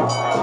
I'm